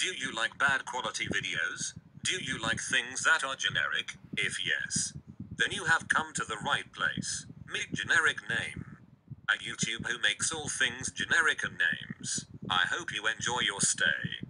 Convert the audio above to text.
Do you like bad quality videos? Do you like things that are generic? If yes, then you have come to the right place. Meet Generic Name, a YouTube who makes all things generic and names. I hope you enjoy your stay.